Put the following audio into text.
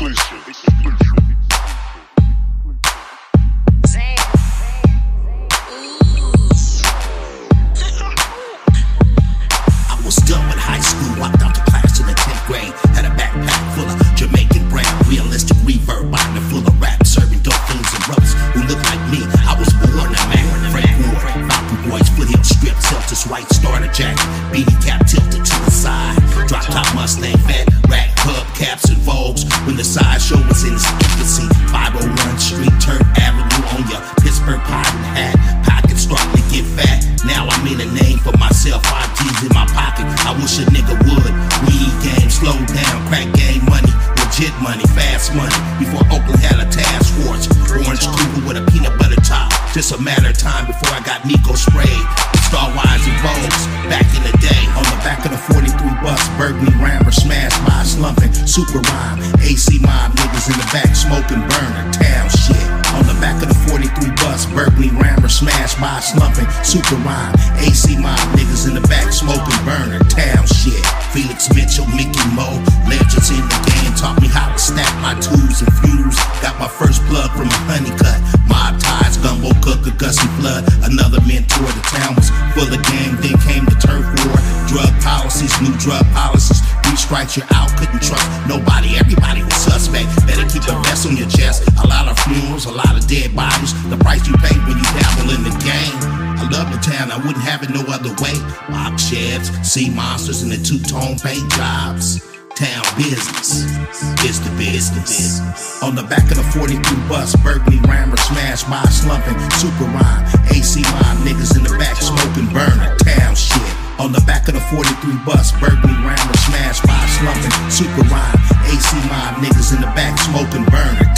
I was done with high school, walked out class the 10th grade. Had a backpack full of Jamaican realistic reverb, full of rap, serving and who look like me. I was born a man, Frank Boys, Celtics white starter beanie cap tilted Pirate hat, eh. pockets starting to get fat. Now I made a name for myself, five G's in my pocket. I wish a nigga would. Weed game, slow down, crack game money, legit money, fast money. Before Oakland had a task force, orange cougar with a peanut butter top. Just a matter of time before I got Nico sprayed. Star Wise and Vogues, back in the day. On the back of the 43 bus, Burgundy Rammer smashed by slumping super rhyme. AC mob niggas in the back smoking burner, Rammer smashed by slumping super rhyme. AC mob niggas in the back smoking burner, town shit. Felix Mitchell, Mickey Mo, legends in the game taught me how to stack my tools and fuse. Got my first plug from a honey cut. Mob ties, gumbo cooker, Gussie Flood. Another mentor, the town was full of game. Then came the turf war. Drug policies, new drug policies. Three strikes, you're out, couldn't trust nobody. Everybody was suspect. Better keep a vest on your chest. A lot of funerals, a lot of dead bodies. The price you pay I wouldn't have it no other way. Box sheds, sea monsters, and the two tone paint jobs. Town business, it's the business. On the back of the 42 bus, Berkeley Rammer smashed by a slumping super rhyme. AC mob niggas in the back smoking burner, town shit. On the back of the 43 bus, Berkeley Rammer smashed by a slumping super rhyme. AC mob niggas in the back smoking burner.